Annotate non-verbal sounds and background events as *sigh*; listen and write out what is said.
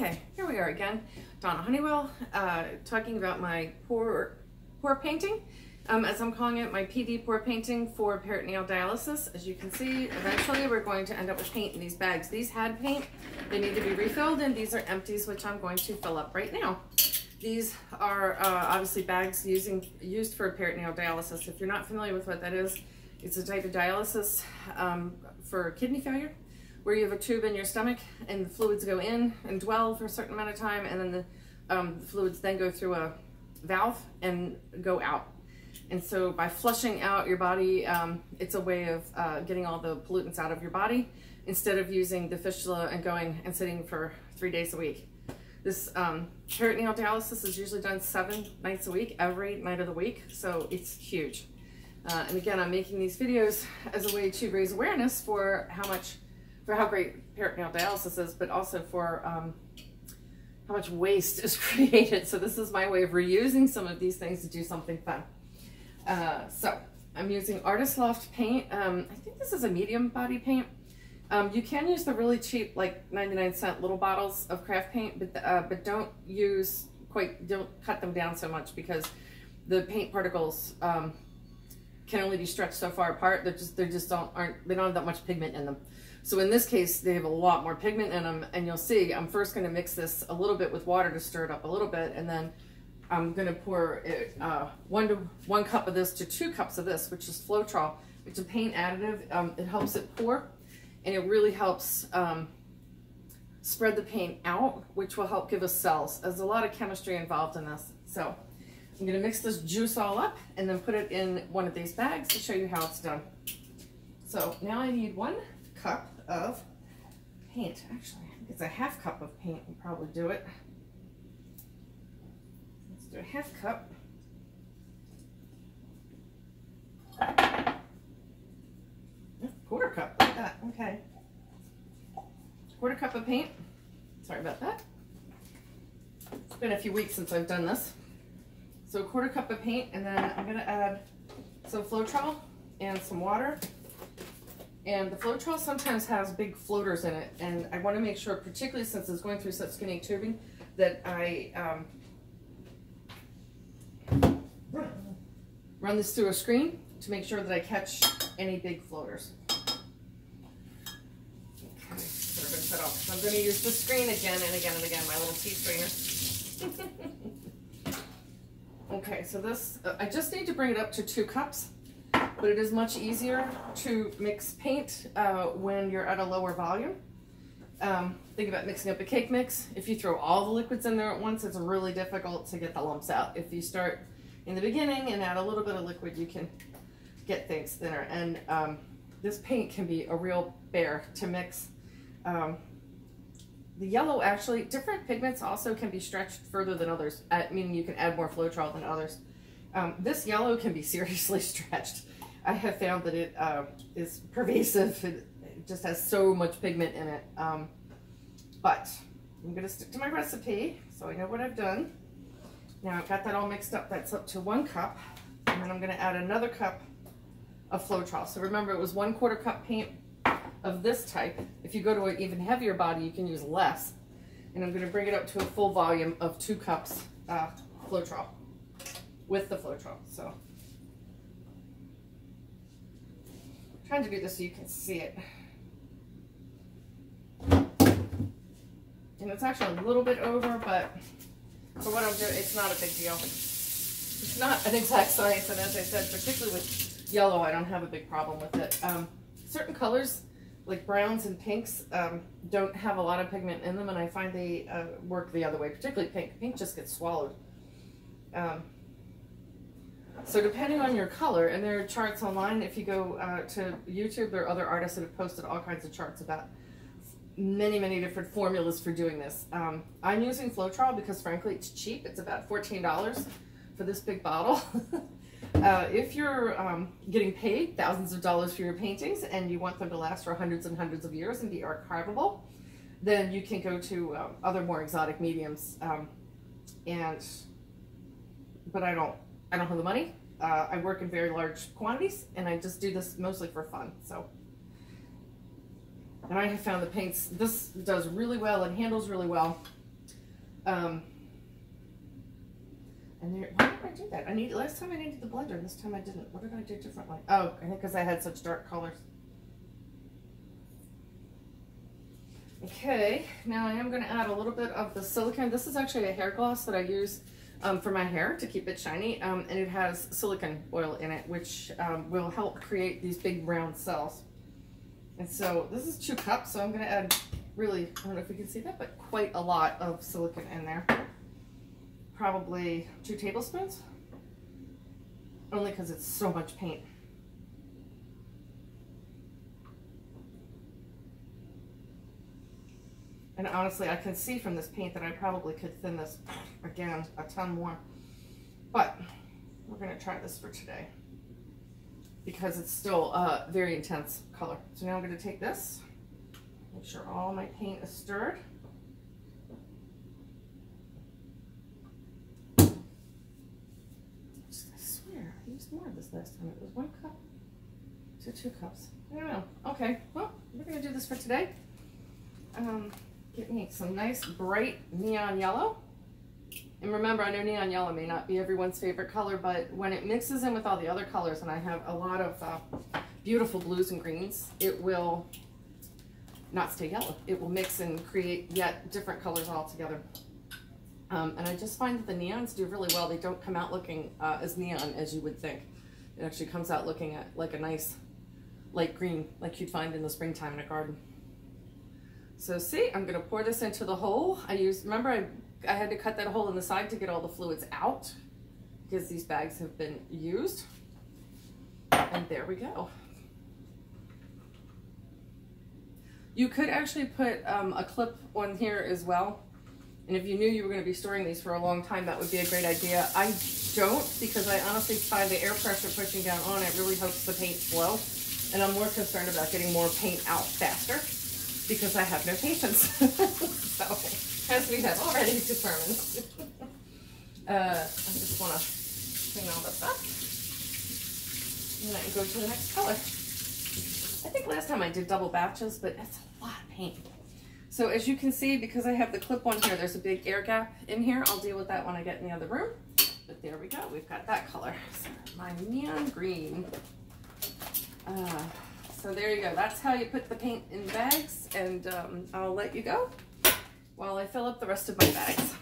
Okay, here we are again. Donna Hunnewell, uh, talking about my pour, pour painting. Um, as I'm calling it, my PD pour painting for peritoneal dialysis. As you can see, eventually we're going to end up with paint in these bags. These had paint, they need to be refilled, and these are empties, which I'm going to fill up right now. These are uh, obviously bags using used for peritoneal dialysis. If you're not familiar with what that is, it's a type of dialysis um, for kidney failure where you have a tube in your stomach and the fluids go in and dwell for a certain amount of time and then the, um, fluids then go through a valve and go out. And so by flushing out your body, um, it's a way of uh, getting all the pollutants out of your body instead of using the fistula and going and sitting for three days a week. This um, peritoneal dialysis is usually done seven nights a week, every night of the week, so it's huge. Uh, and again, I'm making these videos as a way to raise awareness for how much for how great peritoneal dialysis is, but also for um, how much waste is *laughs* created. So this is my way of reusing some of these things to do something fun. Uh, so I'm using Artist Loft paint. Um, I think this is a medium body paint. Um, you can use the really cheap, like 99 cent little bottles of craft paint, but uh, but don't use quite, don't cut them down so much because the paint particles um, can only be stretched so far apart. They're just, they just don't, aren't, they don't have that much pigment in them. So in this case, they have a lot more pigment in them and you'll see, I'm first gonna mix this a little bit with water to stir it up a little bit and then I'm gonna pour it, uh, one to one cup of this to two cups of this, which is Floetrol. It's a paint additive. Um, it helps it pour and it really helps um, spread the paint out, which will help give us cells. There's a lot of chemistry involved in this. So I'm gonna mix this juice all up and then put it in one of these bags to show you how it's done. So now I need one cup of paint. Actually, it's a half cup of paint will probably do it. Let's do a half cup. Quarter cup, like that, okay. Quarter cup of paint. Sorry about that. It's been a few weeks since I've done this. So a quarter cup of paint, and then I'm gonna add some Floetrol and some water and the Floetrol sometimes has big floaters in it, and I want to make sure, particularly since it's going through such skinny tubing, that I um, run this through a screen to make sure that I catch any big floaters. I'm going to use the screen again and again and again, my little tea strainer. *laughs* okay, so this, uh, I just need to bring it up to two cups but it is much easier to mix paint uh, when you're at a lower volume. Um, think about mixing up a cake mix. If you throw all the liquids in there at once, it's really difficult to get the lumps out. If you start in the beginning and add a little bit of liquid, you can get things thinner. And um, this paint can be a real bear to mix. Um, the yellow actually, different pigments also can be stretched further than others, meaning you can add more Floetrol than others. Um, this yellow can be *laughs* seriously stretched. I have found that it uh, is pervasive. It, it, just has so much pigment in it. Um, but I'm going to stick to my recipe so I know what I've done. Now I've got that all mixed up. That's up to one cup. And then I'm going to add another cup of Floetrol. So remember, it was one quarter cup paint of this type. If you go to an even heavier body, you can use less. And I'm going to bring it up to a full volume of two cups uh, Floetrol with the Floetrol. So trying to do this so you can see it. And it's actually a little bit over, but for what I'm doing, it's not a big deal. It's not an exact science, and as I said, particularly with yellow, I don't have a big problem with it. Um, certain colors, like browns and pinks, um, don't have a lot of pigment in them, and I find they uh, work the other way, particularly pink. Pink just gets swallowed. Um, so depending on your color, and there are charts online, if you go uh, to YouTube, there are other artists that have posted all kinds of charts about many, many different formulas for doing this. Um, I'm using Floetrol because frankly it's cheap. It's about $14 for this big bottle. *laughs* uh, if you're um, getting paid thousands of dollars for your paintings and you want them to last for hundreds and hundreds of years and be archivable, then you can go to uh, other more exotic mediums. Um, and, but I don't I don't have the money. Uh, I work in very large quantities, and I just do this mostly for fun. So, and I have found the paints. This does really well and handles really well. Um, and there, why did I do that? I need last time I needed the blender. and This time I didn't. What did I do differently? Oh, I think because I had such dark colors. Okay, now I am going to add a little bit of the silicone. This is actually a hair gloss that I use um, for my hair to keep it shiny, um, and it has silicone oil in it, which um, will help create these big brown cells. And so this is two cups, so I'm to add really, I don't know if you can see that, but quite a lot of silicone in there. Probably two tablespoons, only because it's so much paint. And honestly, I can see from this paint that I probably could thin this, again, a ton more. But we're going to try this for today because it's still a very intense color. So now I'm going to take this, make sure all my paint is stirred. I swear, I used more of this last time. It was one cup to two cups. I don't know. Okay, well, we're going to do this for today. Um, Get me some nice bright neon yellow. And remember, I know neon yellow may not be everyone's favorite color, but when it mixes in with all the other colors, and I have a lot of uh, beautiful blues and greens, it will not stay yellow. It will mix and create yet different colors altogether. Um, and I just find that the neons do really well. They don't come out looking uh, as neon as you would think. It actually comes out looking at like a nice light green, like you'd find in the springtime in a garden. So see, I'm gonna pour this into the hole. I used, remember I, I had to cut that hole in the side to get all the fluids out because these bags have been used. And there we go. You could actually put um, a clip on here as well. And if you knew you were to be storing these for a long time, that would be a great idea. I don't because I honestly find the air pressure pushing down on it really helps the paint flow. And I'm more concerned about getting more paint out faster because I have no patience. *laughs* so, as we have already determined. *laughs* uh, I just want to clean all this up. And then go to the next color. I think last time I did double batches, but that's a lot of paint. So as you can see, because I have the clip on here, there's a big air gap in here. I'll deal with that when I get in the other room. But there we go, we've got that color. So *laughs* my neon green. Uh, so there you go. That's how you put the paint in bags and um, I'll let you go while I fill up the rest of my bags.